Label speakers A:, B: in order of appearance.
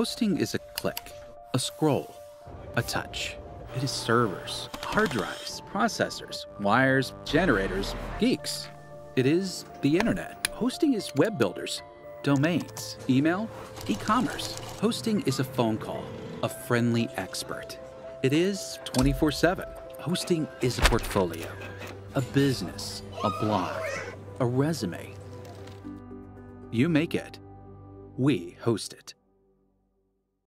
A: Hosting is a click, a scroll, a touch. It is servers, hard drives, processors, wires, generators, geeks. It is the internet. Hosting is web builders, domains, email, e commerce. Hosting is a phone call, a friendly expert. It is 24 7. Hosting is a portfolio, a business, a blog, a resume. You make it. We host it.